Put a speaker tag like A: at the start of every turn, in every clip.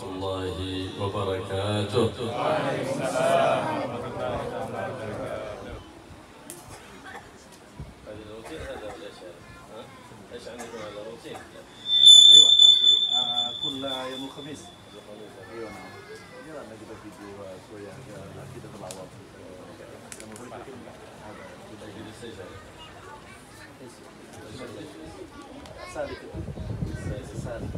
A: ورحمة الله وبركاته
B: وعليكم السلام ورحمة الله وبركاته هذا هذا ولا إيش عندكم هذا روتين؟ كل يوم الخميس نعم يلا نجيب فيديو شوية في سالك سالك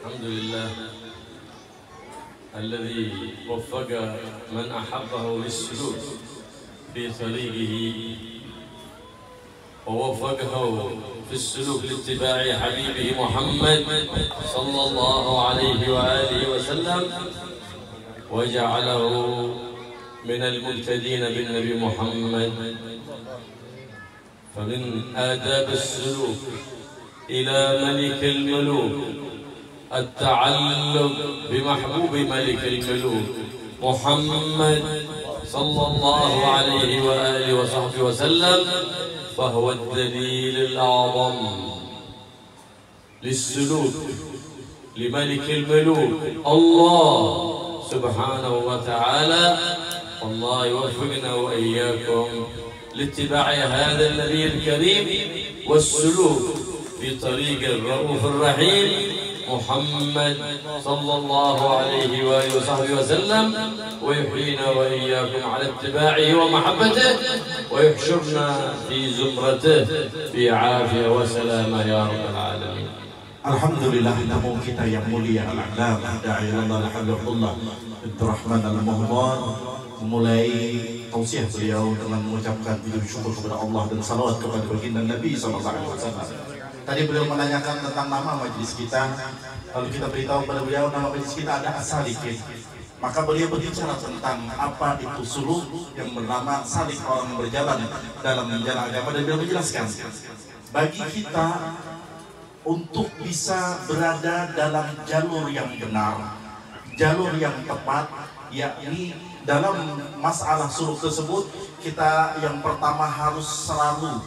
A: الحمد لله الذي وفق من أحبه للسلوك في طريقه ووفقه في السلوك لاتباع حبيبه محمد صلى الله عليه وآله وسلم وجعله من المبتدين بالنبي محمد. فمن آداب السلوك إلى ملك الملوك التعلق بمحبوب ملك الملوك محمد صلى الله عليه وآله وصحبه وسلم فهو الدليل الأعظم للسلوك لملك الملوك. الله سبحانه وتعالى والله يوفقنا وإياكم لاتباع هذا النبي الكريم والسلوك في طريق الرؤوف الرحيم. محمد صلى الله عليه وآله وصحبه وسلم ويحيينا وإياكم على اتباعه ومحبته ويحشرنا في زمرته في عافية وسلامة يا رب العالمين
B: الحمد لله نمو كتاب يا مولي الإعلام داعي الله لحمد الله عبد الرحمن المهمان mulai tausiah beliau dengan mengucapkan hidup syukur kepada Allah dan salawat kepada baginda Nabi SAW. Tadi beliau menanyakan tentang nama majlis kita. Lalu kita beritahu kepada beliau nama majlis kita ada Asalikin maka beliau berbicara tentang apa itu suluk yang bernama salik orang berjalan dalam menjalan agama. Dan beliau menjelaskan bagi kita untuk bisa berada dalam jalur yang benar, jalur yang tepat, yakni dalam masalah suluk tersebut kita yang pertama harus selalu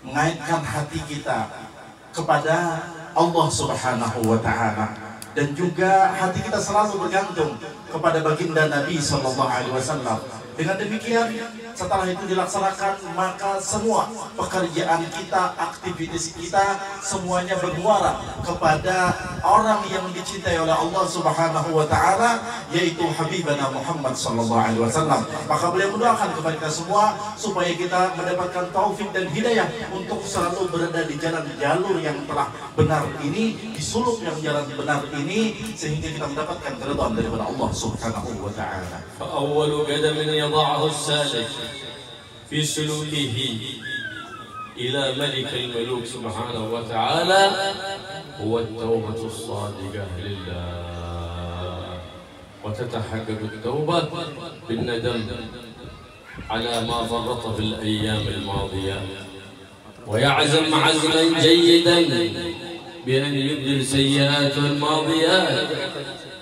B: mengaitkan hati kita kepada Allah Subhanahu wa taala dan juga hati kita selalu bergantung kepada baginda Nabi Sallallahu Alaihi Wasallam. Dengan demikian, setelah itu dilaksanakan, maka semua pekerjaan kita, aktivitas kita, semuanya bermuara kepada orang yang dicintai oleh Allah Subhanahu Wa Taala, yaitu Habibana Muhammad Sallallahu Alaihi Wasallam. Maka beliau mendoakan kepada kita semua supaya kita mendapatkan taufik dan hidayah untuk selalu berada di jalan jalur yang telah benar ini, di suluk yang jalan benar ini, sehingga kita mendapatkan keridhaan daripada Allah Subhanahu Wa Taala.
A: يضعه السالك في سلوكه إلى ملك الملوك سبحانه وتعالى هو التوبة الصادقة لله. وتتحقق التوبة بالندم على ما فرط في الأيام الماضية. ويعزم عزما جيدا بأن يبدل سيئاته الماضيات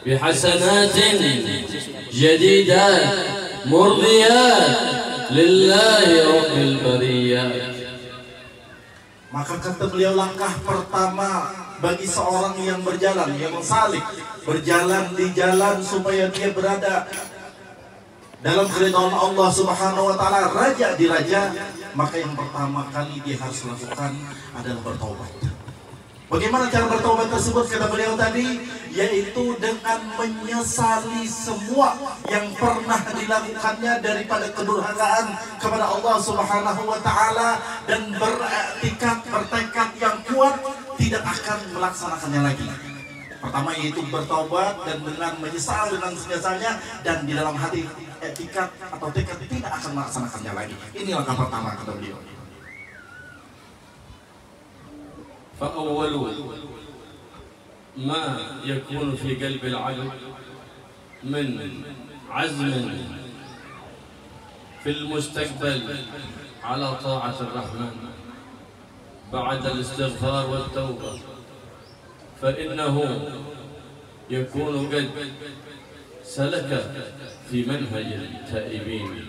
A: بحسنات جديدات. murdiyat lillahi rabbil bariyah.
B: Maka kata beliau langkah pertama bagi seorang yang berjalan yang salik berjalan di jalan supaya dia berada dalam keridhaan Allah Subhanahu wa taala raja diraja maka yang pertama kali dia harus lakukan adalah bertobat Bagaimana cara bertobat tersebut kata beliau tadi yaitu dengan menyesali semua yang pernah dilakukannya daripada kedurhakaan kepada Allah Subhanahu wa taala dan bertekad bertekad yang kuat tidak akan melaksanakannya lagi. Pertama yaitu bertobat dan dengan menyesal dengan senyasalnya dan di dalam hati etikat atau tekad tidak akan melaksanakannya lagi. Ini langkah pertama kata beliau.
A: فأول ما يكون في قلب العبد من عزم في المستقبل على طاعة الرحمن بعد الاستغفار والتوبة فإنه يكون قد سلك في منهج التائبين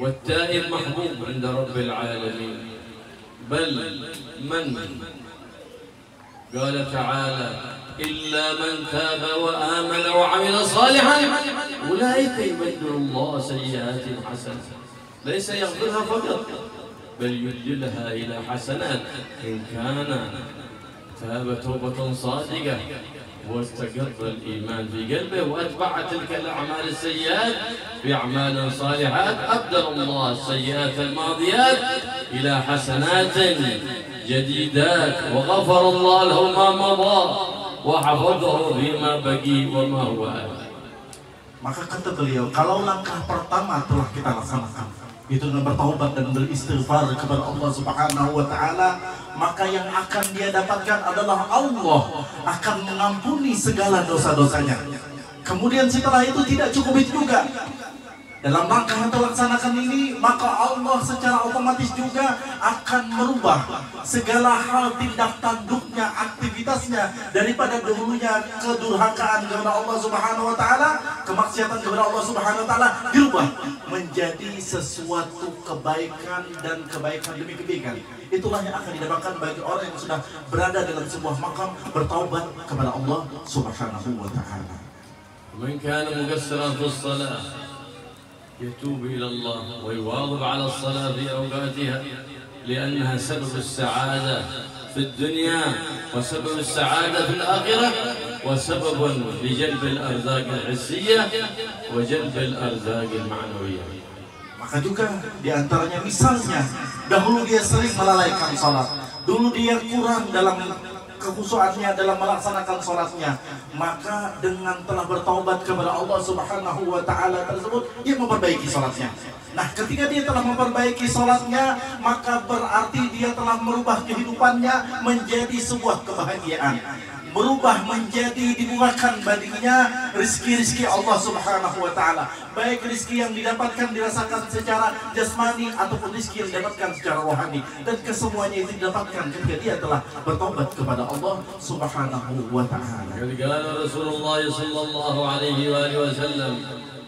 A: والتائب محبوب عند رب العالمين. بل من قال تعالى إلا من تاب وآمن وعمل صالحا أولئك يبدل الله سيئاتهم حسنات ليس يغفرها فقط بل يبدلها إلى حسنات. إن كان تاب توبة صادقة واستقر الإيمان في قلبه وأتبع تلك الأعمال السيئات. بأعمال صالحات أبدل الله السيئات الماضيات إلى حسنات جديدات. وغفر الله له ما مضى وحفظه فيما بقي وما هو. آت
B: Maka kata beliau, kalau langkah pertama telah kita laksanakan, itu dengan bertaubat dan beristighfar kepada Allah Subhanahu wa taala, maka yang akan dia dapatkan adalah Allah akan mengampuni segala dosa-dosanya. Kemudian setelah itu tidak cukup itu juga. Dalam rangka hendak laksanakan ini, maka Allah secara otomatis juga akan merubah segala hal tindak tanduknya, aktivitasnya daripada dulunya kedurhakaan kepada Allah Subhanahu wa taala, kemaksiatan kepada Allah Subhanahu wa taala dirubah menjadi sesuatu kebaikan dan kebaikan demi kebaikan. Itulah yang akan didapatkan bagi orang yang sudah berada dalam sebuah makam bertaubat kepada Allah Subhanahu wa taala.
A: Man kana mugassiran fi يتوب إلى الله ويواظب على الصلاة في أوقاتها لأنها سبب السعادة في الدنيا وسبب السعادة في الآخرة وسبب لجلب الأرزاق الحسية وجلب الأرزاق المعنوية.
B: Maka juga diantaranya misalnya dahulu dia sering melalaikan sholat, dulu dia kurang dalam kekhusuannya dalam melaksanakan sholatnya. Maka dengan telah bertaubat kepada Allah subhanahu wa ta'ala tersebut dia memperbaiki sholatnya. Nah ketika dia telah memperbaiki sholatnya maka berarti dia telah merubah kehidupannya menjadi sebuah kebahagiaan berubah menjadi dibukakan baginya rizki-rizki Allah subhanahu wa ta'ala baik rizki yang didapatkan dirasakan secara jasmani ataupun rizki yang didapatkan secara rohani dan kesemuanya itu didapatkan ketika dia telah bertobat kepada Allah subhanahu wa ta'ala
A: قد قال رسول الله صلى الله عليه وآله وسلم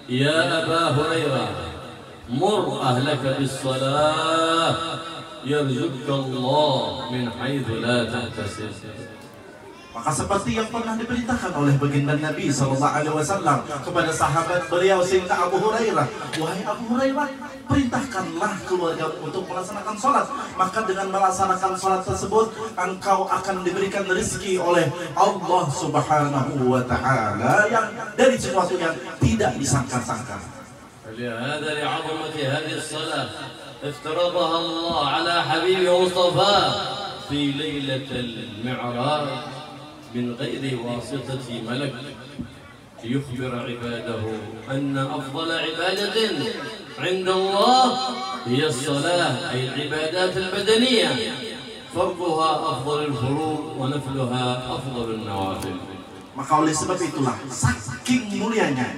A: يا أبا هريرة مر أهلك بالصلاة يرزقك الله من حيث لا تحتسب
B: Maka seperti yang pernah diberitakan oleh baginda Nabi Sallallahu Alaihi Wasallam kepada sahabat beliau Sayyidina Abu Hurairah, wahai Abu Hurairah, perintahkanlah keluarga untuk melaksanakan sholat. Maka dengan melaksanakan sholat tersebut, engkau akan diberikan rezeki oleh Allah Subhanahu Wa Taala yang dari sesuatu yang tidak disangka-sangka.
A: فلهذا لعظمة هذه الصلاة افترضها الله على حبيبه مصطفى في ليلة المعراج من غير واسطة ملك ليخبر عباده أن أفضل عبادة عند الله هي الصلاة أي العبادات البدنية فرضها أفضل الفروض ونفلها أفضل النوافل
B: Maka oleh sebab itulah saking mulianya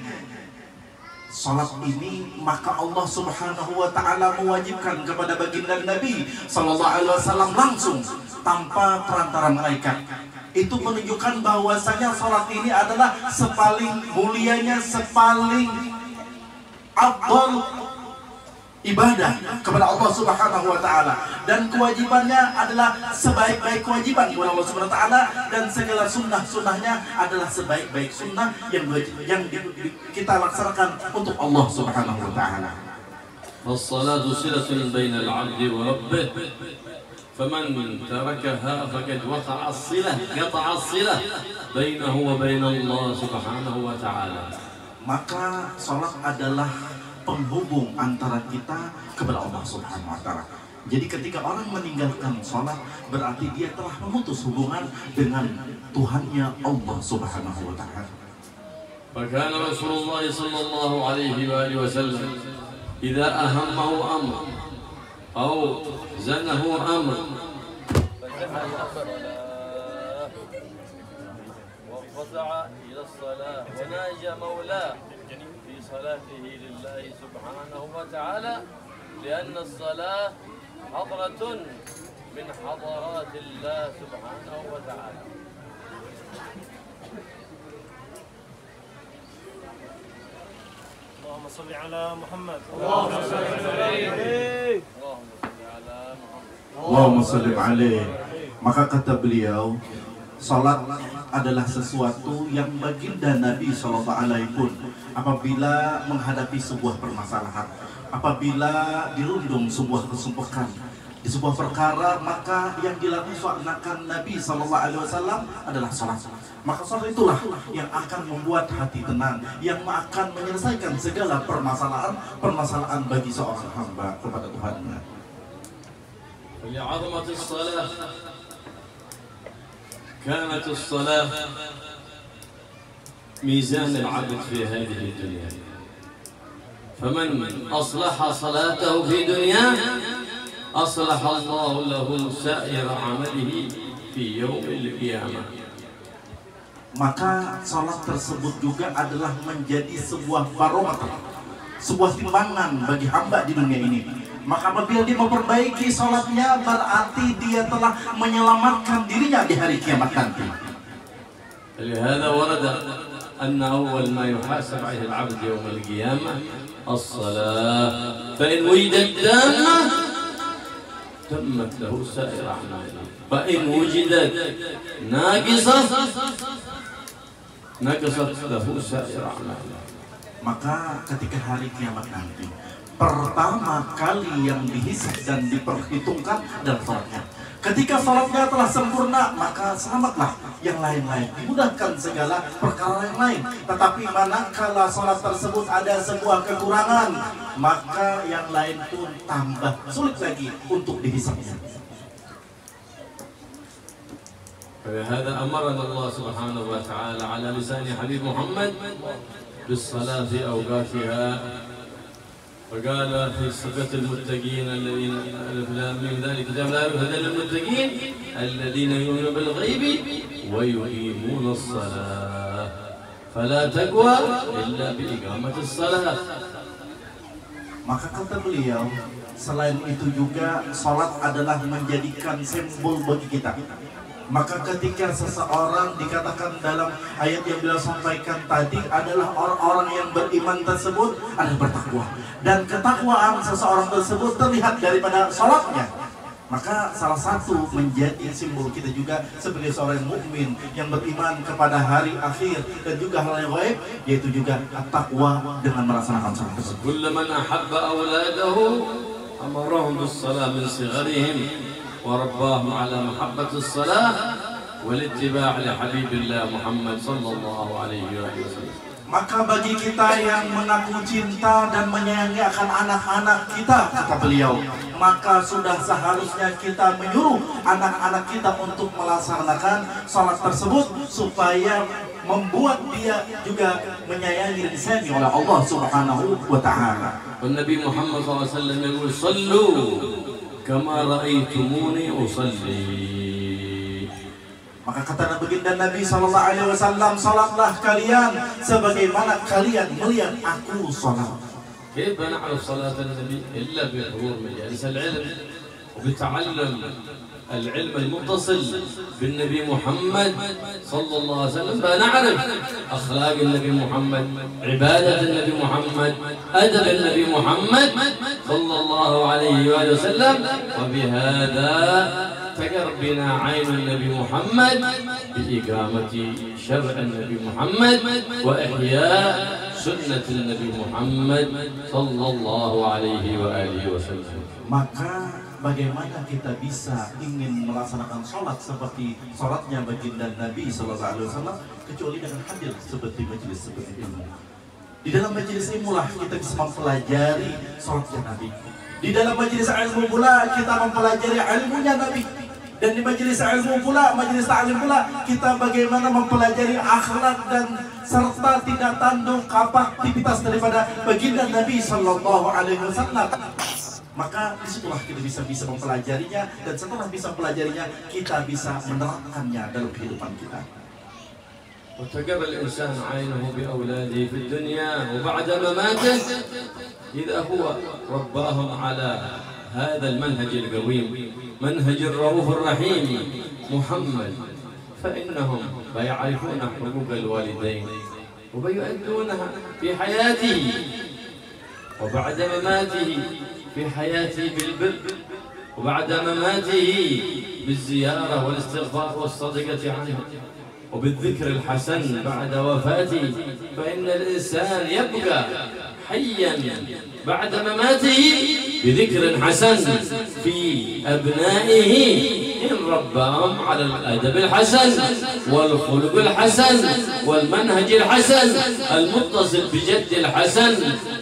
B: Salat ini maka Allah Subhanahu wa taala mewajibkan kepada baginda Nabi sallallahu alaihi wasallam langsung tanpa perantara malaikat. Itu menunjukkan bahwasanya salat ini adalah sepaling mulianya, sepaling afdal ibadah kepada Allah Subhanahu wa taala dan kewajibannya adalah sebaik-baik kewajiban kepada Allah Subhanahu wa taala dan segala sunnah-sunnahnya adalah sebaik-baik sunnah yang yang kita laksanakan untuk Allah Subhanahu wa taala.
A: فالصلاة صلة بين العبد وربه فمن تركها فقد وقع الصلة قطع الصلة بينه وبين الله سبحانه وتعالى
B: Maka salat adalah penghubung antara kita kepada Allah Subhanahu wa taala. Jadi ketika orang meninggalkan sholat berarti dia telah memutus hubungan dengan Tuhannya Allah Subhanahu wa taala.
A: فكان رسول الله صلى الله عليه وآله وسلم إذا أهمه أمر أو زنه أمر. وانقطع إلى الصلاة. وناجى مولاه في صلاته لله سبحانه وتعالى لأن الصلاة حضرة من حضرات الله سبحانه وتعالى.
C: اللهم صل على محمد
A: اللهم صل على محمد
B: Allahumma sallim alaih. Maka kata beliau, Salat adalah sesuatu yang baginda Nabi Shallallahu Alaihi pun apabila menghadapi sebuah permasalahan, apabila dirundung sebuah kesumpukan di sebuah perkara maka yang dilakukan Nabi Shallallahu Alaihi Wasallam adalah salat. Maka salat itulah yang akan membuat hati tenang, yang akan menyelesaikan segala permasalahan permasalahan bagi seorang hamba kepada Tuhannya.
A: ولعظمة الصلاة كانت الصلاة ميزان العبد في هذه الدنيا فمن أصلح صلاته في دنياه أصلح الله له سائر عمله في يوم القيامة
B: maka sholat tersebut juga adalah menjadi sebuah barometer, sebuah timbangan bagi hamba di dunia ini. Maka apabila dia memperbaiki sholatnya berarti dia telah menyelamatkan dirinya di hari kiamat nanti.
A: لهذا ورد أن أول ما يحاسب عليه العبد يوم القيامة الصلاة فإن وجدت تامة تمت له سائر أعماله فإن وجدت ناقصة
B: maka ketika hari kiamat nanti pertama kali yang dihisab dan diperhitungkan adalah sholatnya. ketika sholatnya telah sempurna maka selamatlah. Yang lain-lain dimudahkan segala perkara yang lain. Tetapi manakala sholat tersebut ada sebuah kekurangan maka yang lain pun tambah sulit lagi untuk dihisabnya
A: فلهذا أمرنا الله سبحانه وتعالى على لسان حبيب محمد بالصلاة في أوقاتها. وقال في صفة المتقين الذين من ذلك لا هدى للمتقين الذين يؤمنون بالغيب ويقيمون الصلاة. فلا تقوى إلا بإقامة الصلاة.
B: Maka kata beliau, selain itu juga sholat adalah menjadikan simbol bagi kita. Maka ketika seseorang dikatakan dalam ayat yang beliau sampaikan tadi adalah orang-orang yang beriman tersebut adalah bertakwa. Dan ketakwaan seseorang tersebut terlihat daripada sholatnya. Maka salah satu menjadi simbol kita juga sebagai seorang mukmin yang beriman kepada hari akhir dan juga hal yang baik yaitu juga takwa dengan melaksanakan
A: salat ahabba awladahu amarahum bis-salah min sigharihim ورباهم على محبة الصلاة والاتباع لحبيب الله محمد صلى الله عليه وآله وسلم
B: Maka bagi kita yang mengaku cinta dan menyayangi akan anak-anak kita, kata beliau, maka sudah seharusnya kita menyuruh anak-anak kita untuk melaksanakan sholat tersebut supaya membuat dia juga menyayangi dan disayangi oleh Allah Subhanahu wa taala.
A: والنبي محمد صلى الله عليه وسلم يقول صلوا كما رأيتموني أصلي
B: Maka kata baginda Nabi Shallallahu Alaihi Wasallam, salatlah kalian sebagaimana kalian melihat aku salat.
A: كيف نعرف صلاة النبي إلا بحضور مجالس العلم وبتعلم العلم المتصل بالنبي محمد صلى الله عليه وسلم. فنعرف أخلاق النبي محمد عبادة النبي محمد أدب النبي محمد صلى الله عليه وآله وسلم. وبهذا تقر بنا عين النبي محمد بإقامة شرع النبي محمد وإحياء سنة النبي محمد صلى الله عليه وآله وسلم.
B: Bagaimana kita bisa ingin melaksanakan sholat seperti sholatnya baginda Nabi Shallallahu Alaihi Wasallam kecuali dengan hadir seperti majelis seperti ilmu. Di dalam majelis ilmu lah kita bisa mempelajari sholatnya Nabi. Di dalam majelis ilmu pula kita mempelajari ilmunya Nabi. Dan di majelis ilmu pula, majelis ta'lim pula kita bagaimana mempelajari akhlak dan serta tidak apa aktivitas daripada baginda Nabi Shallallahu Alaihi Wasallam. Maka disitulah kita bisa bisa mempelajarinya. Dan setelah bisa mempelajarinya kita bisa menerapkannya dalam kehidupan kita.
A: وتقر الإنسان عينه بأولاده في الدنيا وبعد مماته إذا هو رباهم على هذا المنهج القويم. منهج الرؤوف الرحيم محمد. فإنهم بيعرفون حقوق الوالدين وبيؤدونها في حياته. وبعد مماته في حياته بالبر وبعد مماته بالزيارة والاستغفار والصدقة عنه وبالذكر الحسن بعد وفاته فإن الإنسان يبقى حيا بعد مماته. بذكر حسن في أبنائه إن رباهم على الأدب الحسن والخلق الحسن والمنهج الحسن المتصل بجد الحسن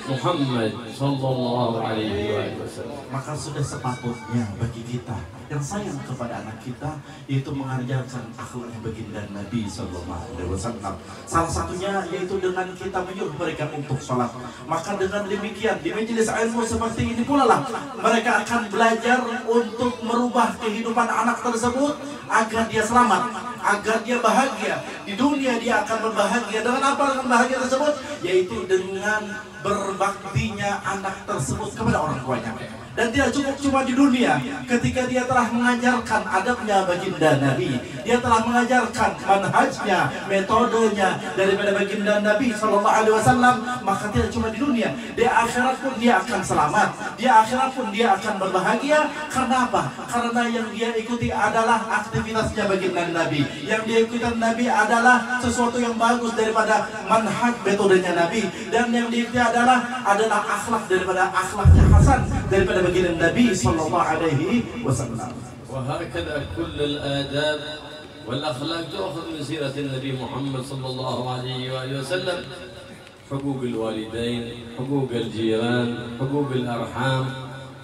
A: محمد صلى الله عليه وآله وسلم.
B: Maka sudah sepatutnya bagi kita yang sayang kepada anak kita yaitu mengajarkan akhlak baginda Nabi Sallallahu Alaihi Wasallam. Salah satunya yaitu dengan kita menyuruh mereka untuk sholat. Maka dengan demikian di majelis ilmu seperti ini pula lah mereka akan belajar untuk merubah kehidupan anak tersebut agar dia selamat, agar dia bahagia di dunia dia akan berbahagia dengan apa dengan bahagia tersebut yaitu dengan berbaktinya anak tersebut kepada orang tuanya dan tidak cukup cuma di dunia. Ketika dia telah mengajarkan adabnya baginda Nabi dia telah mengajarkan manhajnya metodenya daripada baginda Nabi Wasallam maka tidak cuma di dunia. Di akhirat pun dia akan selamat. Di akhirat pun dia akan berbahagia. Karena apa? Karena yang dia ikuti adalah aktivitasnya baginda Nabi. Yang dia ikuti Nabi adalah sesuatu yang bagus daripada manhaj metodenya Nabi. Dan yang dia adalah adalah akhlak daripada akhlaknya Hasan daripada baginda Nabi sallallahu alaihi wasallam.
A: وهكذا كل الآداب والأخلاق تؤخذ من سيرة النبي محمد صلى الله عليه وآله وسلم. حقوق الوالدين حقوق الجيران حقوق الأرحام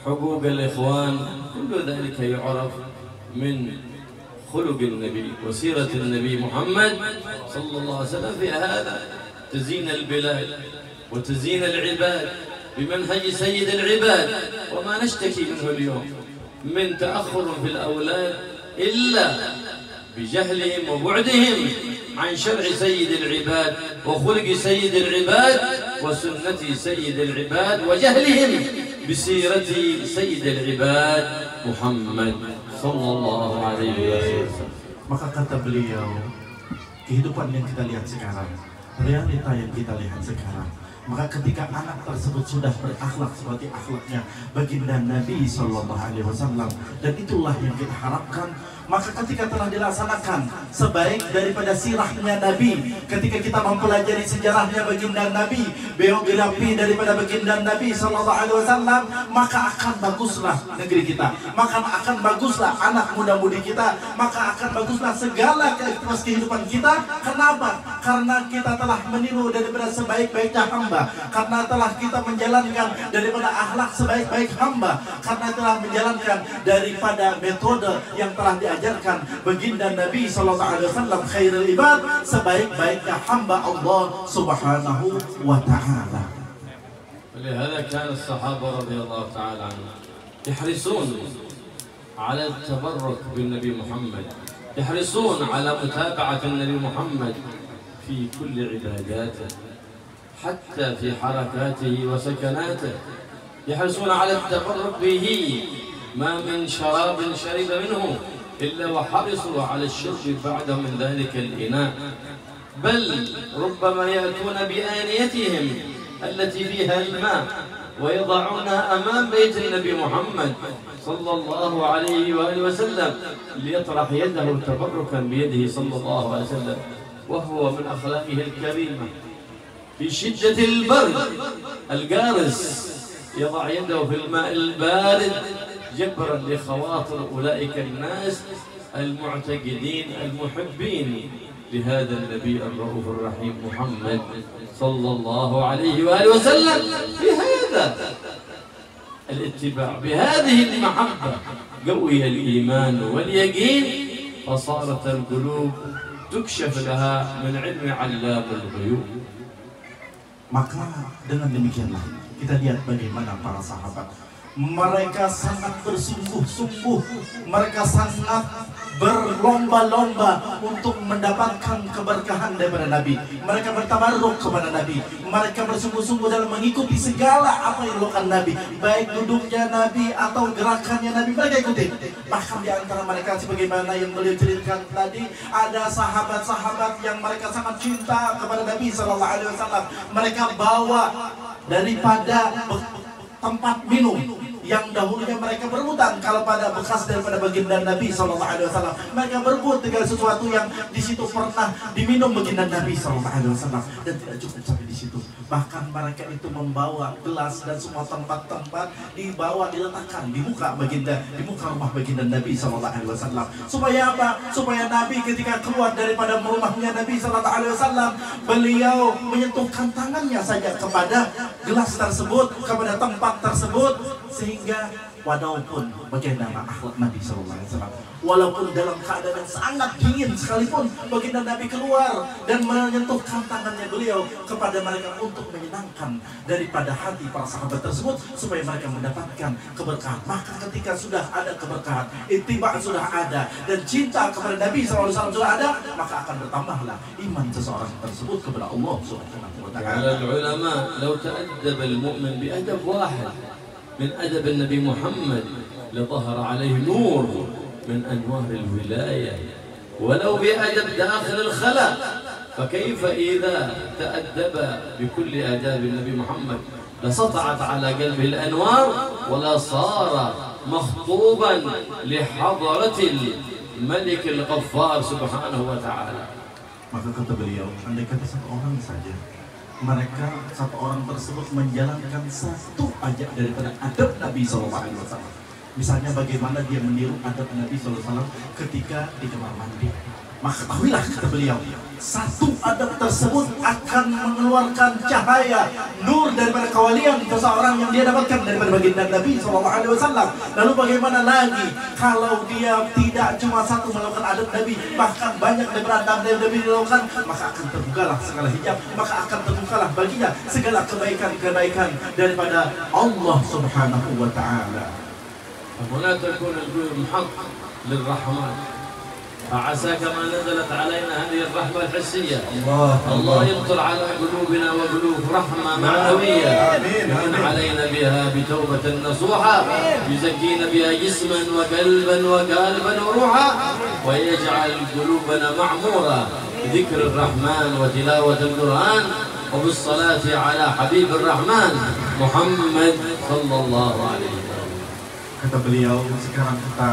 A: حقوق الإخوان كل ذلك يعرف من خلق النبي وسيرة النبي محمد صلى الله عليه وسلم. في هذا تزين البلاد وتزين العباد. بمنهج سيد العباد وما نشتكي منه اليوم من تأخر في الأولاد إلا بجهلهم وبعدهم عن شرع سيد العباد وخلق سيد العباد وسنة سيد العباد وجهلهم بسيرة سيد العباد محمد صلى الله عليه وسلم.
B: Maka kata beliau, kehidupan yang kita lihat sekarang, realita yang kita lihat sekarang, maka ketika anak tersebut sudah berakhlak seperti akhlaknya baginda Nabi Shallallahu Alaihi Wasallam dan itulah yang kita harapkan maka ketika telah dilaksanakan sebaik daripada sirahnya Nabi. Ketika kita mempelajari sejarahnya baginda Nabi biografi daripada baginda Nabi Sallallahu Alaihi Wasallam maka akan baguslah negeri kita. Maka akan baguslah anak muda-mudi kita. Maka akan baguslah segala kehidupan kita. Kenapa? karena kita telah meniru daripada sebaik-baiknya hamba. Karena telah kita menjalankan daripada akhlak sebaik-baik hamba. Karena telah menjalankan daripada metode yang telah diajarkan diajarkan baginda Nabi sallallahu alaihi wasallam khairul ibad sebaik-baiknya hamba Allah Subhanahu wa taala.
A: ولهذا كان الصحابة رضي الله تعالى عنهم يحرصون على التبرك بالنبي محمد. يحرصون على متابعة النبي محمد في كل عباداته حتى في حركاته وسكناته. يحرصون على التبرك به ما من شراب شرب منه. إلا وحرصوا على الشرب بعد من ذلك الإناء. بل ربما يأتون بآنيتهم التي فيها الماء ويضعونها أمام بيت النبي محمد صلى الله عليه وآله وسلم ليطرح يده تبركا بيده صلى الله عليه وسلم وهو من أخلاقه الكريمة. في شدة البرد القارس يضع يده في الماء البارد جبرا لخواطر أولئك الناس المعتقدين المحبين لهذا النبي الرؤوف الرحيم محمد صلى الله عليه وآله وسلم بهذا الاتباع بهذه المحبة. قوي الإيمان واليقين فصارت القلوب تكشف لها من علم علام الغيوب.
B: Maka dengan demikianlah kita lihat bagaimana para sahabat. Mereka sangat bersungguh-sungguh, mereka sangat berlomba-lomba untuk mendapatkan keberkahan daripada Nabi. Mereka bertabarruk kepada Nabi. Mereka bersungguh-sungguh dalam mengikuti segala apa yang dilakukan Nabi, baik duduknya Nabi atau gerakannya Nabi. Mereka ikuti. Bahkan di antara mereka sebagaimana yang beliau ceritakan tadi, ada sahabat-sahabat yang mereka sangat cinta kepada Nabi Sallallahu Alaihi Wasallam. Mereka bawa daripada tempat minum yang dahulunya mereka berebutan kalau pada bekas daripada baginda Nabi Shallallahu Alaihi Wasallam mereka berebut dengan sesuatu yang di situ pernah diminum baginda Nabi Shallallahu Alaihi Wasallam. Dan tidak cukup sampai di situ bahkan mereka itu membawa gelas dan semua tempat-tempat dibawa diletakkan di muka baginda di muka rumah baginda Nabi Shallallahu Alaihi Wasallam. Supaya apa? Supaya Nabi ketika keluar daripada rumahnya Nabi Shallallahu Alaihi Wasallam beliau menyentuhkan tangannya saja kepada gelas tersebut kepada tempat tersebut sehingga walaupun bagaimana akhlak Nabi Sallallahu Alaihi Wasallam walaupun dalam keadaan yang sangat dingin sekalipun baginda Nabi keluar dan menyentuhkan tangannya beliau kepada mereka untuk menyenangkan daripada hati para sahabat tersebut supaya mereka mendapatkan keberkahan maka ketika sudah ada keberkahan itibak sudah ada dan cinta kepada Nabi Sallallahu Alaihi Wasallam sudah ada maka akan bertambahlah iman seseorang tersebut kepada Allah Subhanahu wa taala.
A: العلماء لو تأدب المؤمن بأدب واحد من أدب النبي محمد لظهر عليه نور من أنوار الولاية. ولو بأدب داخل الخلاء فكيف إذا تأدب بكل آداب النبي محمد؟ لسطعت على قلبه الأنوار ولا صار مخطوبا لحضرة الملك الغفار سبحانه وتعالى.
B: Maka kata beliau, andai kata satu orang mereka satu orang tersebut menjalankan satu aja daripada adab Nabi SAW. Misalnya bagaimana dia meniru adab Nabi SAW ketika di kamar mandi. Maka ketahuilah kata beliau, satu adab tersebut akan mengeluarkan cahaya nur daripada kewalian seseorang yang dia dapatkan daripada baginda Nabi SAW. Lalu bagaimana lagi kalau dia tidak cuma satu melakukan adab Nabi, bahkan banyak daripada adab yang Nabi dilakukan, maka akan terbukalah segala hijab, maka akan terbukalah baginya segala kebaikan-kebaikan daripada Allah Subhanahu wa taala.
A: ولا تكون القلوب حق للرحمن فعسى كما نزلت علينا هذه الرحمة الحسية.
B: الله
A: الله يمطر على قلوبنا وقلوب رحمة معنوية. يمن. علينا بها بتوبة نصوحة. يزكينا بها جسما وقلبا وقالبا وروحا. ويجعل قلوبنا معمورة بذكر الرحمن وتلاوة القرآن. وبالصلاة على حبيب الرحمن محمد صلى الله عليه وسلم.
B: Kata beliau, sekarang kita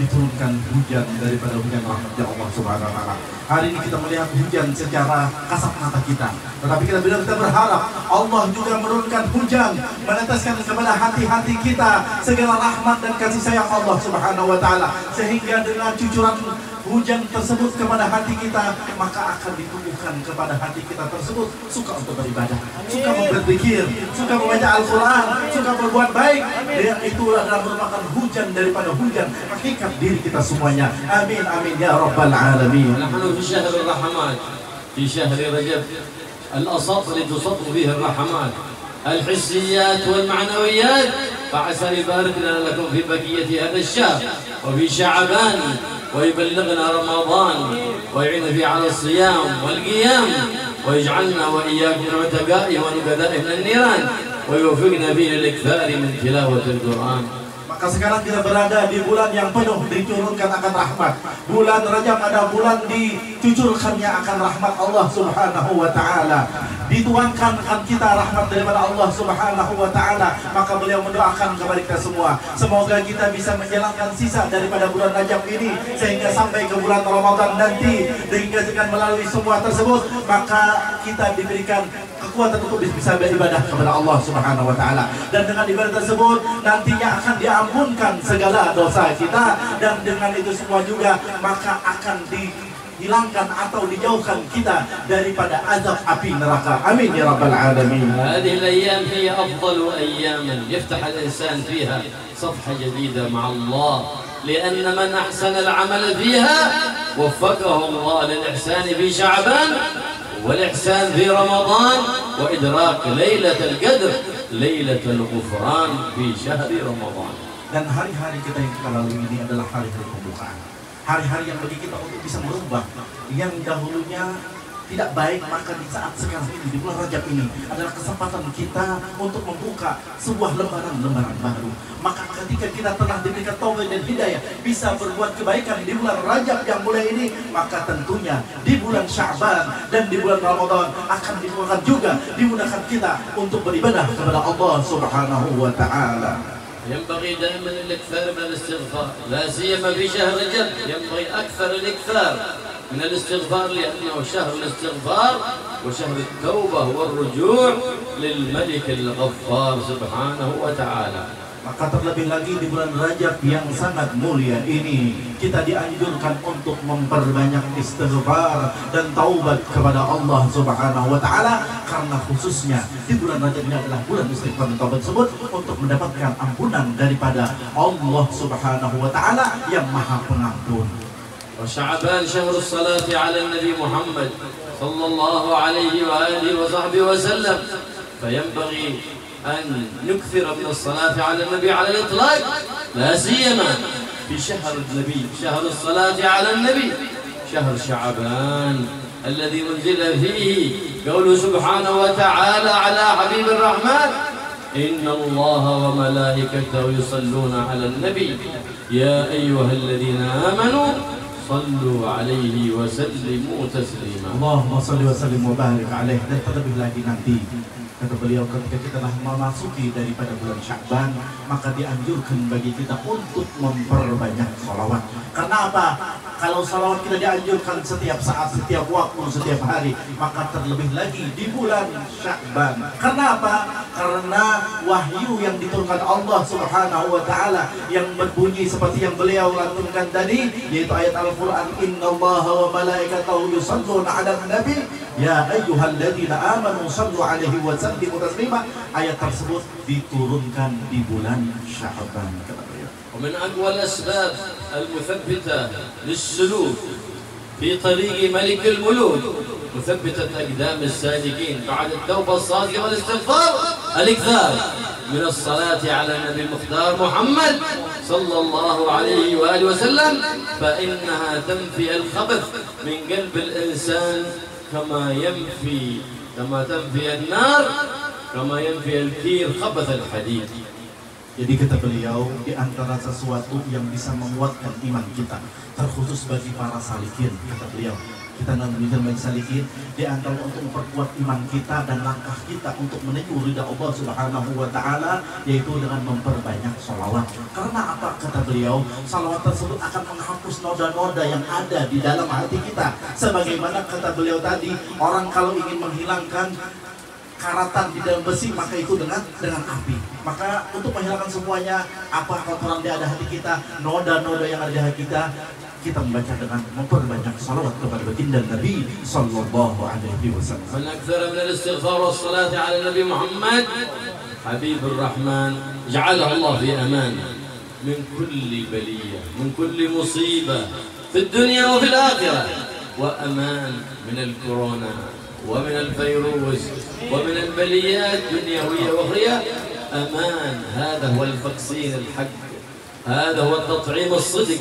B: diturunkan hujan daripada hujan rahmatnya Allah Subhanahu wa taala. Hari ini kita melihat hujan secara kasat mata kita. Tetapi kita benar kita berharap Allah juga menurunkan hujan, meneteskan kepada hati-hati kita segala rahmat dan kasih sayang Allah Subhanahu wa taala sehingga dengan cucuran hujan tersebut kepada hati kita maka akan ditumbuhkan kepada hati kita tersebut suka untuk beribadah suka berpikir suka membaca Al-Quran suka berbuat baik dan itu adalah merupakan hujan daripada hujan hakikat diri kita semuanya amin amin ya rabbal alamin
A: نحن في شهر الرحمات في شهر رجب الأصابع لتصب به الرحمات الحسيات والمعنويات فعسى يبارك لنا لكم في بقية هذا الشهر وفي شعبان ويبلغنا رمضان ويعين فيه على الصيام والقيام ويجعلنا وإياكم من عتقائه ونقذائه من النيران ويوفقنا فيه للإكثار من تلاوة القرآن.
B: Sekarang kita berada di bulan yang penuh diturunkan akan rahmat. Bulan Rajab ada bulan dicucurkannya akan rahmat Allah Subhanahu wa taala. Dituangkan akan kita rahmat daripada Allah Subhanahu wa taala. Maka beliau mendoakan kepada kita semua, semoga kita bisa menjalankan sisa daripada bulan Rajab ini sehingga sampai ke bulan Ramadan nanti dengan melalui semua tersebut maka kita diberikan kekuatan untuk bisa beribadah kepada Allah Subhanahu wa taala. Dan dengan ibadah tersebut nantinya akan diampunkan segala dosa kita dan dengan itu semua juga maka akan dihilangkan atau dijauhkan kita daripada azab api neraka. Amin ya rabbal alamin.
A: هذه الأيام هي أفضل أيام يفتح الإنسان فيها صفحة جديدة مع الله لأن من أحسن العمل فيها وفقه الله للإحسان في شعبان والإحسان في رمضان وإدراك ليلة القدر ليلة الغفران في شهر رمضان
B: Dan hari-hari kita yang kita lalui ini adalah hari-hari pembukaan. Hari-hari yang bagi kita untuk bisa merubah yang dahulunya tidak baik maka di saat sekarang ini di bulan Rajab ini adalah kesempatan kita untuk membuka sebuah lembaran-lembaran baru. Maka ketika kita telah diberikan taufik dan hidayah bisa berbuat kebaikan di bulan Rajab yang mulai ini, maka tentunya di bulan Sya'ban dan di bulan Ramadan akan dimudahkan juga dimudahkan kita untuk beribadah kepada Allah Subhanahu wa taala.
A: ينبغي دائما الاكثار من الاستغفار لا سيما في شهر رجب ينبغي اكثر الاكثار من الاستغفار لانه شهر الاستغفار وشهر التوبه والرجوع للملك الغفار سبحانه وتعالى
B: Maka terlebih lagi di bulan Rajab yang sangat mulia ini kita dianjurkan untuk memperbanyak istighfar dan taubat kepada Allah Subhanahu wa taala karena khususnya di bulan Rajab ini adalah bulan istighfar dan taubat tersebut untuk mendapatkan ampunan daripada Allah Subhanahu wa taala yang Maha Pengampun.
A: وشعبان شهر الصلاة على النبي محمد صلى الله عليه وآله وصحبه وسلم. فينبغي أن نكثر من الصلاة على النبي على الإطلاق لا سيما في شهر النبي شهر الصلاة على النبي شهر شعبان الذي أنزل فيه قوله سبحانه وتعالى على حبيب الرحمن إن الله وملائكته يصلون على النبي. يا أيها الذين آمنوا صلوا عليه وسلموا تسليما.
B: اللهم صل وسلم وبارك عليه. dan terlebih lagi nanti Kata beliau ketika kita telah memasuki daripada bulan Syakban Maka dianjurkan bagi kita untuk memperbanyak sholawat Karena apa? Kalau sholawat kita dianjurkan setiap saat, setiap waktu, setiap hari Maka terlebih lagi di bulan Syakban Karena apa? Karena wahyu yang diturunkan Allah subhanahu wa ta'ala Yang berbunyi seperti yang beliau lantunkan tadi Yaitu ayat Al-Quran Allah wa malaikatahu yusalluna ala nabi Ya ayyuhalladzina amanu sallu alaihi wa sallimu taslima. Ayat tersebut diturunkan di bulan Sya'ban.
A: ومن أقوى الأسباب المثبتة للسلوك في طريق ملك الملوك مثبتة أقدام السالكين بعد التوبة الصادقة والاستغفار الإكثار من الصلاة على النبي المختار محمد صلى الله عليه وآله وسلم فإنها تنفي الخبث من قلب الإنسان كما ينفي لما تنفي النار كما ينفي الكير خبث الحديد.
B: Jadi kata beliau di antara sesuatu yang bisa menguatkan iman kita terkhusus bagi para salikin kata beliau kita nanti bagi salikin di untuk memperkuat iman kita dan langkah kita untuk menuju ridha Allah Subhanahu wa taala yaitu dengan memperbanyak sholawat. Karena apa kata beliau? Sholawat tersebut akan menghapus noda-noda yang ada di dalam hati kita. Sebagaimana kata beliau tadi, orang kalau ingin menghilangkan karatan di dalam besi maka itu dengan dengan api maka untuk menghilangkan semuanya apa kotoran di ada hati kita noda-noda yang ada di hati kita kita membaca dengan memperbanyak salawat kepada baginda Nabi sallallahu alaihi wasallam.
A: Man aktsara min al-istighfar wa salati ala Nabi Muhammad habib rahman ja'alahu Allah fi aman min kulli baliyah, min kulli musibah fi dunya wa fil akhirah wa aman min al-corona ومن الفيروس ومن البليات دنيوية وأخرية أمان هذا هو الفقسين الحق هذا هو التطعيم الصدق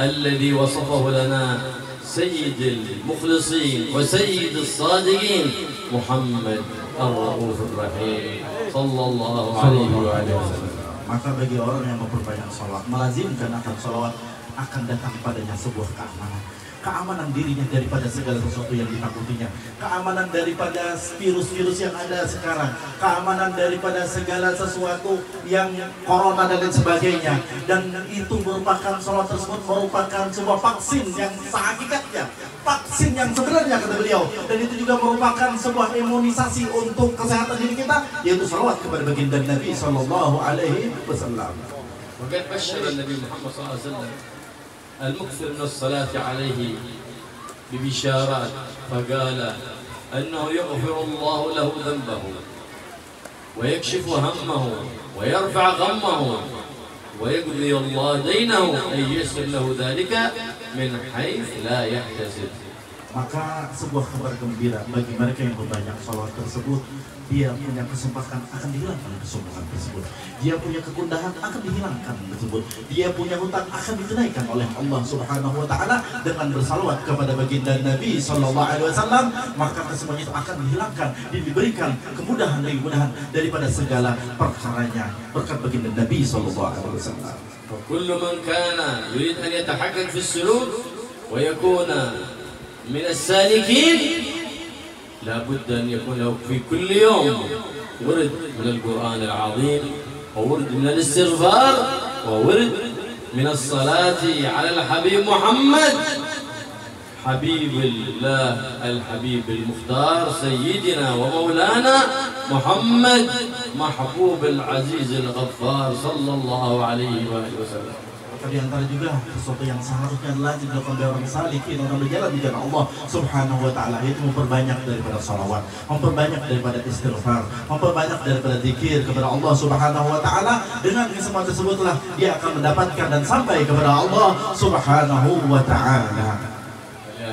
A: الذي وصفه لنا سيد المخلصين وسيد الصادقين محمد الرؤوف الرحيم صلى الله عليه وسلم
B: Maka bagi orang yang memperbanyak salawat, melazimkan akan salawat akan datang padanya sebuah keamanan. Keamanan dirinya daripada segala sesuatu yang ditakutinya. Keamanan daripada virus-virus yang ada sekarang. Keamanan daripada segala sesuatu yang corona dan lain sebagainya. Dan itu merupakan salawat tersebut merupakan sebuah vaksin yang sehakikatnya. Vaksin yang sebenarnya kata beliau. Dan itu juga merupakan sebuah imunisasi untuk kesehatan diri kita. Yaitu salawat kepada baginda Nabi Sallallahu Alaihi Wasallam.
A: وقد بشر النبي محمد صلى الله عليه وسلم المكثر من الصلاة عليه ببشارات فقال أنه يغفر الله له ذنبه ويكشف همه ويرفع غمه ويقضي الله دينه أن ييسر له ذلك من حيث لا يحتسب.
B: maka sebuah kabar gembira bagi mereka yang berbanyak salawat tersebut dia punya kesempatan akan dihilangkan kesombongan tersebut dia punya kegundahan akan dihilangkan tersebut dia punya hutang akan ditunaikan oleh Allah Subhanahu wa taala dengan bersalawat kepada baginda Nabi sallallahu alaihi wasallam maka kesemuanya itu akan dihilangkan dan diberikan kemudahan dan kemudahan daripada segala perkaranya berkat baginda Nabi sallallahu alaihi wasallam
A: وكل من كان يريد أن يتحقق في السلوك ويكون من السالكين لا بد أن يكون له في كل يوم ورد من القرآن العظيم وورد من الاستغفار وورد من الصلاة على الحبيب محمد. حبيب الله الحبيب المختار سيدنا ومولانا محمد محبوب العزيز الغفار صلى الله عليه وآله وسلم.
B: Maka di antara juga sesuatu yang seharusnya adalah dilakukan oleh orang salihin orang berjalan di jalan Allah Subhanahu wa taala yaitu memperbanyak daripada salawat, memperbanyak daripada istighfar, memperbanyak daripada zikir kepada Allah Subhanahu wa taala dengan semua tersebutlah dia akan mendapatkan dan sampai kepada Allah Subhanahu wa taala.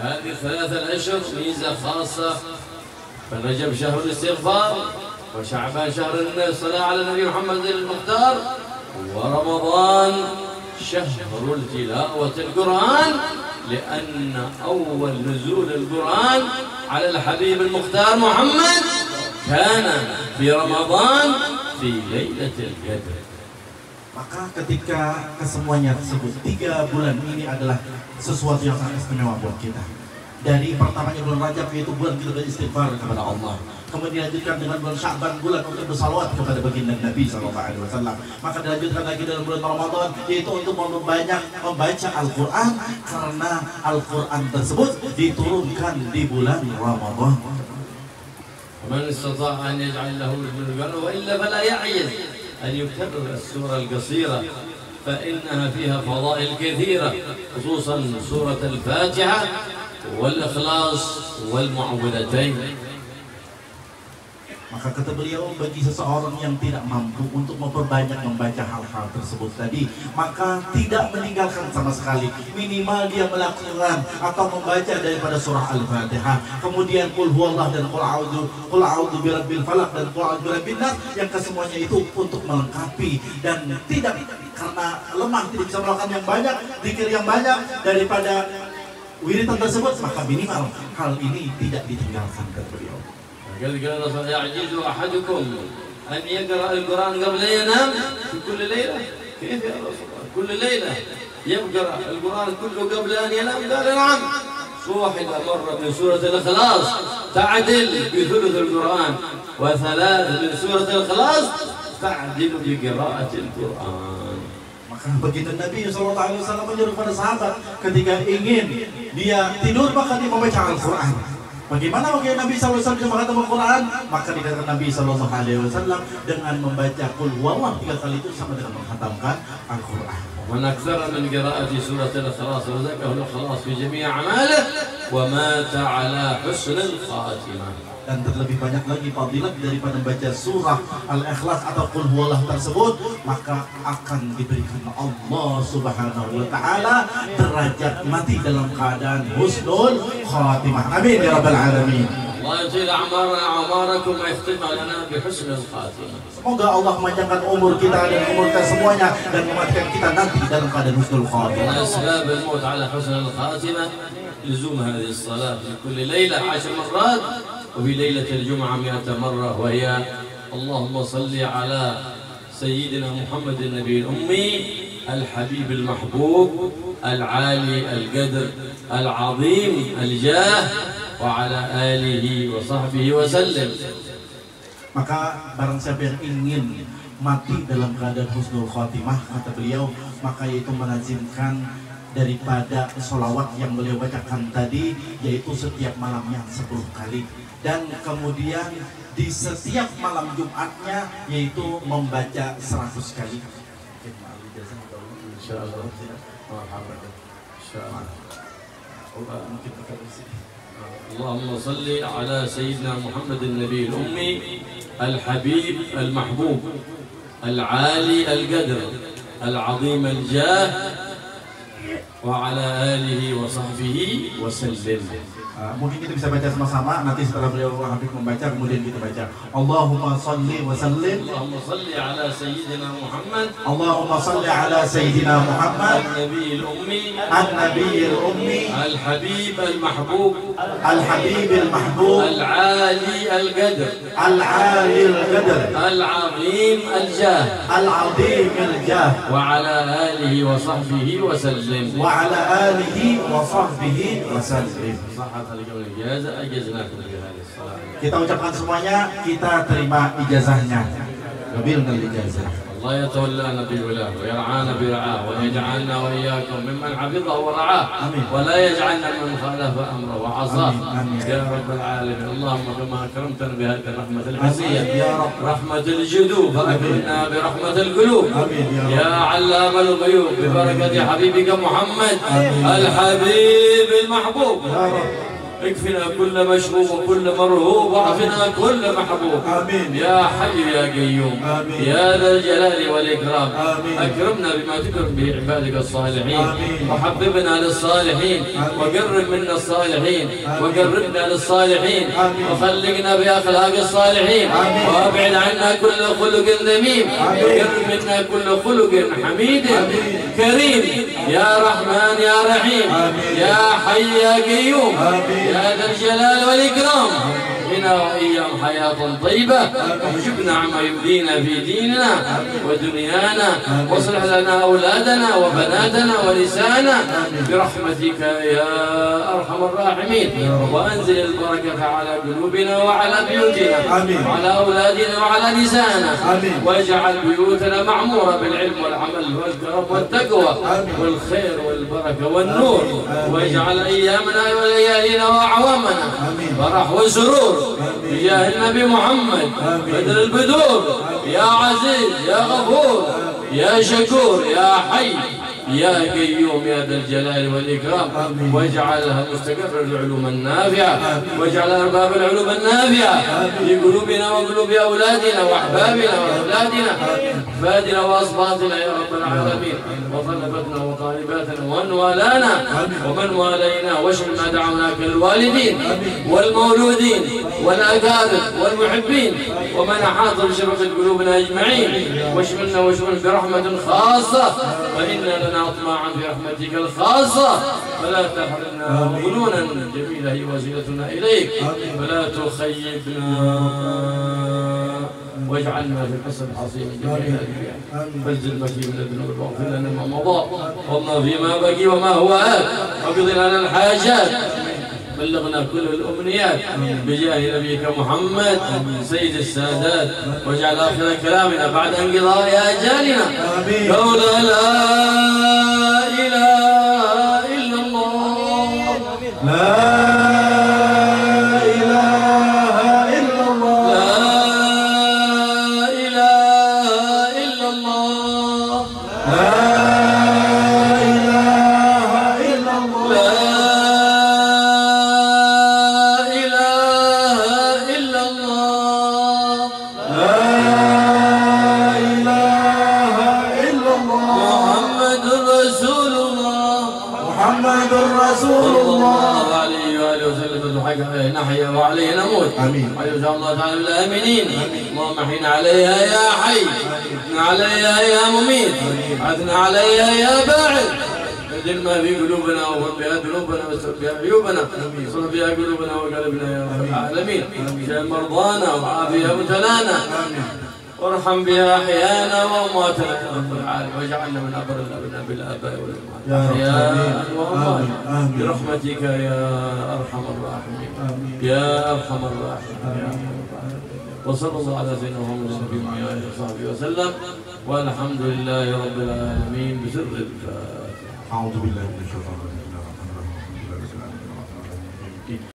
A: هذه الثلاثة الأشهر ميزة خاصة فرجب شهر الاستغفار وشعبان شهر الصلاة على النبي محمد المختار ورمضان شهر تلاوة القرآن لأن أول نزول القرآن على الحبيب المختار محمد كان في رمضان في ليلة القدر
B: Maka ketika kesemuanya tersebut tiga bulan ini adalah sesuatu yang sangat istimewa buat kita. Dari pertamanya bulan Rajab yaitu bulan kita beristighfar kepada Allah. Kemudian dilanjutkan dengan bulan Syaban bulan untuk bersalawat kepada baginda Nabi Sallallahu Alaihi Wasallam. Maka dilanjutkan lagi dengan bulan Ramadan yaitu untuk membanyak membaca Al-Quran karena Al-Quran tersebut diturunkan di bulan Ramadan.
A: ومن استطاع أن يجعل له من وإلا فلا يعجز أن يكرر السورة القصيرة فإنها فيها فضائل كثيرة خصوصا سورة الفاتحة والإخلاص والمعوذتين
B: maka kata beliau bagi seseorang yang tidak mampu untuk memperbanyak membaca hal-hal tersebut tadi Maka tidak meninggalkan sama sekali. Minimal dia melakukan atau membaca daripada surah Al-Fatihah. Kemudian Qul Huwallah dan Qul A'udhu Qul A'udhu Birabbil Falak dan Qul A'udhu Birabbin Nas Yang kesemuanya itu untuk melengkapi Dan tidak karena lemah tidak bisa melakukan yang banyak Dikir yang banyak daripada wiritan tersebut Maka minimal hal ini tidak ditinggalkan kata beliau
A: قال قال يعجز أحدكم أن يقرأ القرآن قبل أن ينام في كل ليلة. كيف يا رسول كل ليلة يقرأ القرآن كله قبل أن ينام؟ قال نعم. واحدة مرة من سورة الإخلاص تعدل بثلث القرآن وثلاث من سورة الإخلاص تعدل بقراءة القرآن.
B: Maka begitu Nabi SAW menyuruh pada sahabat ketika ingin dia tidur maka dia membaca Al-Quran. Bagaimana bagaimana Nabi SAW bisa mengatakan Al-Quran? Maka dikatakan Nabi SAW dengan membaca Qul tiga kali itu sama dengan menghatamkan Al-Quran.
A: ومن أكثر من قراءة سورة الإخلاص رزقه الإخلاص في جميع أعماله ومات على حسن الخاتمة
B: dan terlebih banyak lagi fadilat daripada membaca surah Al-Ikhlas atau Qul Huwallah tersebut maka akan diberikan Allah Subhanahu wa taala derajat mati dalam keadaan husnul khatimah. Amin ya rabbal alamin.
A: أعمارنا أعماركم ويختمها لنا بحسن الخاتمة
B: Semoga Allah memanjangkan umur kita dan umur kita semuanya dan mematikan kita nanti dalam keadaan husnul khatimah.
A: أسباب الموت على حسن الخاتمة لزوم هذه الصلاة في كل ليلة عشر مرات وفي ليلة الجمعة مئة مرة وهي اللهم صل على سيدنا محمد النبي الأمي الحبيب المحبوب العالي القدر العظيم الجاه wa ala alihi wa.
B: Maka barang siapa yang ingin mati dalam keadaan husnul khotimah kata beliau maka itu melazimkan daripada solawat yang beliau bacakan tadi yaitu setiap malamnya 10 kali. Dan kemudian di setiap malam Jumatnya yaitu membaca 100 kali. Insyaallah. Insyaallah.
A: اللهم صل على سيدنا محمد النبي الأمي الحبيب المحبوب العالي القدر العظيم الجاه وعلى آله وصحبه وسلم.
B: Uh, mungkin kita bisa baca sama-sama nanti setelah beliau Habib membaca kemudian kita baca Allahumma salli wa sallim
A: اللهم صل على سيدنا محمد
B: Allahumma salli ala Sayyidina Muhammad
A: النبي الأمي
B: النبي الأمي
A: الحبيب المحبوب
B: الحبيب المحبوب
A: العالي القدر
B: العالي القدر
A: العظيم الجاه
B: العظيم الجاه
A: وعلى آله وصحبه وسلم
B: وعلى آله وصحبه وسلم
A: صحة لكم الإجازة أجزناكم بهذه الصلاة
B: Kita ucapkan semuanya, kita terima ijazahnya. Qabilna ijazah.
A: الله يتولانا بولاه ويرعانا برعاه ويجعلنا واياكم ممن حفظه ورعاه. ولا يجعلنا من خالف امره وعصاه. يا رب العالمين اللهم كما اكرمتنا بهذه الرحمه
B: آمين. يا رب.
A: رحمه الجدوب فاكرمنا برحمه القلوب
B: يا
A: علام الغيوب ببركه حبيبك محمد. الحبيب المحبوب
B: يا رب
A: اكفنا كل مشروب وكل مرهوب واعفنا كل محبوب
B: آمين.
A: يا حي يا قيوم
B: آمين.
A: يا ذا الجلال والإكرام
B: آمين.
A: أكرمنا بما تكرم به عبادك الصالحين
B: آمين.
A: وحببنا للصالحين
B: آمين.
A: وقرب منا الصالحين
B: آمين.
A: وقربنا للصالحين
B: آمين.
A: وخلقنا بأخلاق الصالحين
B: آمين.
A: وأبعد عنا كل خلق ذميم. وقرب منا كل خلق حميد
B: آمين.
A: كريم يا رحمن يا رحيم
B: آمين.
A: يا حي يا قيوم
B: آمين.
A: يا ذا الجلال والإكرام. بنا وإياهم حياة طيبة وجبنا عما يؤذينا في ديننا ودنيانا واصلح لنا أولادنا وبناتنا ونسانا برحمتك يا أرحم الراحمين وأنزل البركة على قلوبنا وعلى بيوتنا. وعلى أولادنا وعلى نسائنا
B: آمين.
A: واجعل بيوتنا معمورة بالعلم والعمل والكرم والتقوى. والخير والبركة والنور. واجعل أيامنا وليالينا وأعوامنا. فرح وسرور بجاه النبي محمد. بدر البدور يا عزيز يا غفور يا شكور يا حي يا قيوم يا ذا الجلال والإكرام. واجعلها مستقر العلوم النافعة. واجعل أرباب العلوم النافعة في قلوبنا وقلوب أولادنا وأحبابنا وأولادنا. فادنا وأصباطنا يا رب العالمين. وطلبتنا وطالباتنا ومن والانا ومن والينا. واشف ما دعوناك الوالدين والمولودين والأقارب والمحبين. ومن أحاط بشرفة قلوبنا أجمعين. واشملنا واشمل برحمة خاصة. فإنا لنا أطماعا في رحمتك الخاصة. فلا تحرمنا وظنونا جميلة هي وسيلتنا إليك. فلا تخيبنا. واجعلنا في الحسن حصين جميع فانزل مكي من الذنوب واغفر لنا ما مضى. وما فيما بقي وما هو. آت وقض لنا الحاجات. بلغنا كل الأمنيات. بجاه نبيك محمد سيد السادات. واجعل آخر كلامنا بعد انقضاء آجالنا.
B: آمين.
A: قول لا إله إلا الله.
B: لا
A: وارحم بها أحيانا وامواتنا يا رب العالمين واجعلنا من أبر الأبناء بالآباء
B: يا
A: والامهات
B: رب.
A: احياء
B: آمين.
A: واموات
B: آمين. آمين.
A: برحمتك يا أرحم الراحمين. يا أرحم الراحمين. يا وصلى الله على سيدنا محمد وعلى آله وصحبه وسلم. والحمد لله رب العالمين. بسر الفاتحة.
B: أعوذ بالله من الشيطان الرجيم.